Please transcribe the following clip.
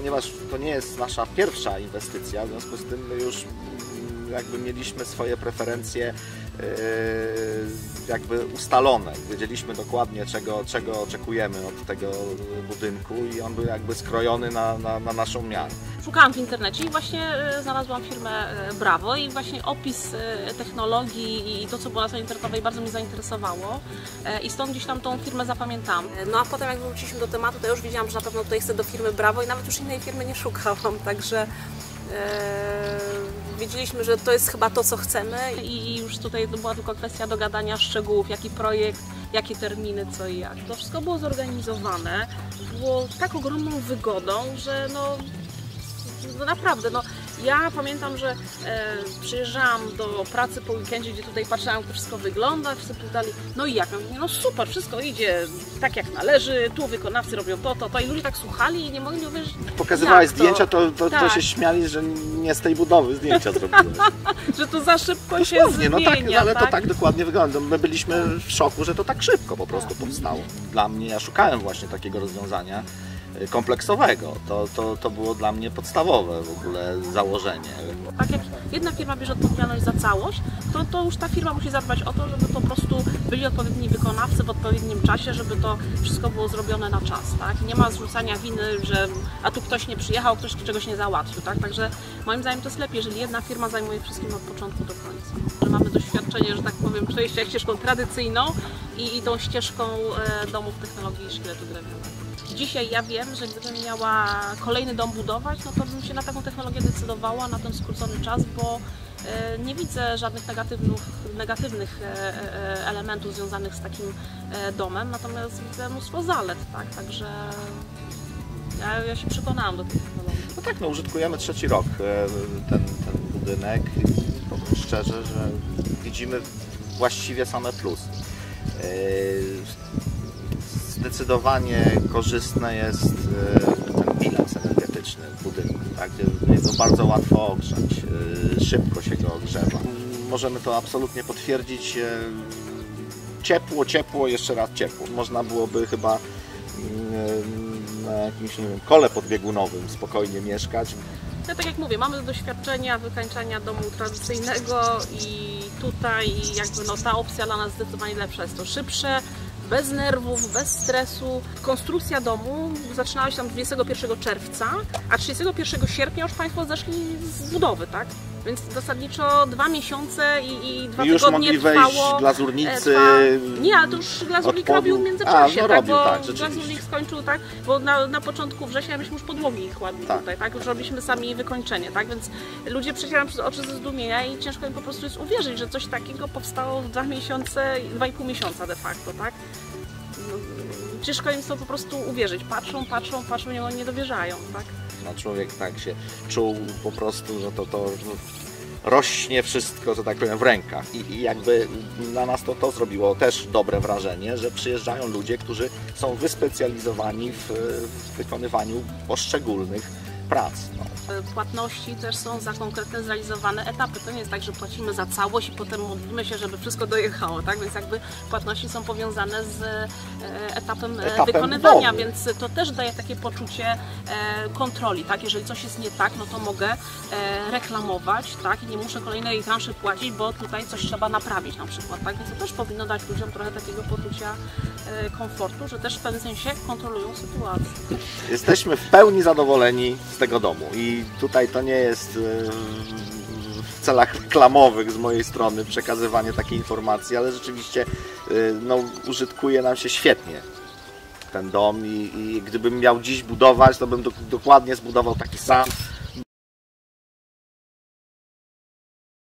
ponieważ to nie jest nasza pierwsza inwestycja, w związku z tym my już jakby mieliśmy swoje preferencje yy, jakby ustalone. Wiedzieliśmy dokładnie czego, czego oczekujemy od tego budynku i on był jakby skrojony na, na, na naszą miarę. Szukałam w internecie i właśnie e, znalazłam firmę e, Bravo i właśnie opis e, technologii i to, co było na stronie internetowej bardzo mnie zainteresowało E, i stąd gdzieś tam tą firmę zapamiętałam. E, No a potem jak wróciliśmy do tematu, to ja już wiedziałam, że na pewno tutaj chcę do firmy Bravo i nawet już innej firmy nie szukałam, także e, wiedzieliśmy, że to jest chyba to, co chcemy i już tutaj to była tylko kwestia dogadania szczegółów, jaki projekt, jakie terminy, co i jak. To wszystko było zorganizowane, było tak ogromną wygodą, że no no naprawdę, no ja pamiętam, że e, przyjeżdżałam do pracy po weekendzie, gdzie tutaj patrzyłam, jak to wszystko wygląda, wszyscy pytali, no i jak? No super, wszystko idzie tak jak należy, tu wykonawcy robią to, to, to i ludzie tak słuchali i nie mogli uwierzyć, Pokazywałeś Jak to? zdjęcia, to, to, to Tak. się śmiali, że nie z tej budowy zdjęcia zrobiłeś. że to za szybko się Dosłownie, no tak, zmienia, ale to tak dokładnie wygląda. My byliśmy w szoku, że to tak szybko po prostu powstało. Dla mnie, ja szukałem właśnie takiego rozwiązania kompleksowego. To, to, to było dla mnie podstawowe w ogóle założenie. Tak jak jedna firma bierze odpowiedzialność za całość, to, to już ta firma musi zadbać o to, żeby po prostu byli odpowiedni wykonawcy w odpowiednim czasie, żeby to wszystko było zrobione na czas, tak? Nie ma zrzucania winy, że a tu ktoś nie przyjechał, ktoś czegoś nie załatwił, tak? Także moim zdaniem to jest lepiej, jeżeli jedna firma zajmuje wszystkim od początku do końca. Że mamy doświadczenie, że tak powiem, przejścia ścieżką tradycyjną i, i tą ścieżką e, domów technologii i szkieletu drewnianego. Dzisiaj ja wiem, że gdybym miała kolejny dom budować, no to bym się na taką technologię decydowała na ten skrócony czas, bo e, nie widzę żadnych negatywnych, negatywnych e, e, elementów związanych z takim domem, natomiast widzę mnóstwo zalet, tak? Także ja, ja się przekonałam do tej technologii. No tak, no użytkujemy trzeci rok ten, ten budynek i powiem szczerze, że widzimy właściwie same plusy. Zdecydowanie korzystny jest e, ten bilans energetyczny budynku, tak? jest go bardzo łatwo ogrzać, e, szybko się go ogrzewa. Możemy to absolutnie potwierdzić. e, Ciepło, ciepło, jeszcze raz ciepło. Można byłoby chyba mm, na jakimś nie wiem, kole podbiegunowym spokojnie mieszkać. Ja tak jak mówię, mamy doświadczenia wykańczania domu tradycyjnego i tutaj jakby no, ta opcja dla nas zdecydowanie lepsza. Jest to szybsze, bez nerwów, bez stresu. Konstrukcja domu zaczynała się tam 21 czerwca, a 31 sierpnia już Państwo zeszli z budowy, tak? Więc zasadniczo dwa miesiące i, i dwa już tygodnie mogli wejść trwało. glazurnicy. e, trwa- Nie, ale to już glazurnik robił w międzyczasie, A, no tak? robił, bo tak, glazurnik skończył, tak? Bo na, na początku września myśmy już podłogi kładli Tak. tutaj, tak? Już robiliśmy sami wykończenie, tak? Więc ludzie przecierają przez oczy ze zdumienia i ciężko im po prostu jest uwierzyć, że coś takiego powstało w dwa miesiące, dwa i pół miesiąca de facto, tak? No, Ciężko im to po prostu uwierzyć. Patrzą, patrzą, patrzą, nie, nie dowierzają, tak? No, człowiek tak się czuł po prostu, że to, to rośnie wszystko, że tak powiem, w rękach. I, I jakby na nas to, to zrobiło też dobre wrażenie, że przyjeżdżają ludzie, którzy są wyspecjalizowani w, w wykonywaniu poszczególnych prac. No. Płatności też są za konkretne zrealizowane etapy. To nie jest tak, że płacimy za całość i potem modlimy się, żeby wszystko dojechało, tak? Więc jakby płatności są powiązane z e, etapem, e, Etapem wykonywania, budowy. więc to też daje takie poczucie e, kontroli, tak? Jeżeli coś jest nie tak, no to mogę e, reklamować, tak? I nie muszę kolejnej transzy płacić, bo tutaj coś trzeba naprawić na przykład, tak? Więc to też powinno dać ludziom trochę takiego poczucia e, komfortu, że też w pewnym sensie kontrolują sytuację. Jesteśmy w pełni zadowoleni z tego domu i tutaj to nie jest e, w celach reklamowych z mojej strony przekazywanie takiej informacji, ale rzeczywiście e, no, użytkuje nam się świetnie ten dom i, i gdybym miał dziś budować, to bym do, dokładnie zbudował taki sam